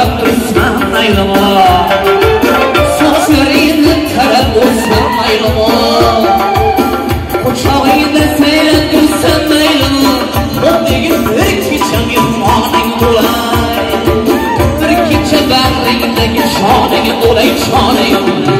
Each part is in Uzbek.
qarab tursan maylimi sochlaringni tarab o'sar maylimi quchog'ingda sayrab tursan maylimi oddiga bir kecha mehmoning bo'lay bir kecha bag'ringdagi shoning bo'lay shoning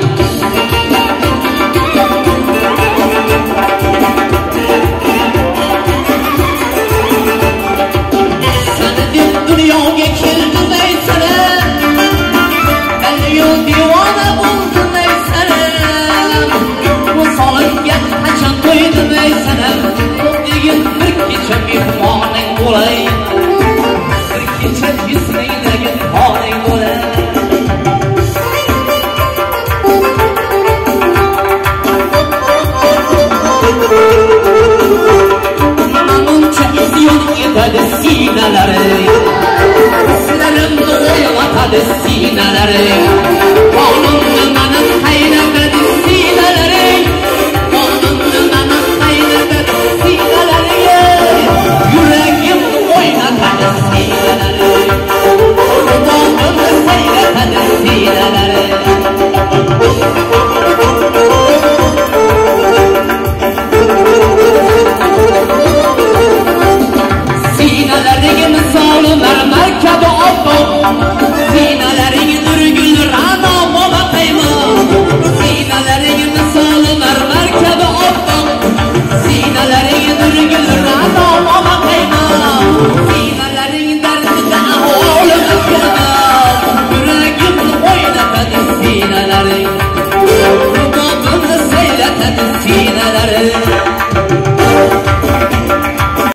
siynalari Sinalardagi misoli marmar kabi oppoq darling